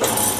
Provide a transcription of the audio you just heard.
you.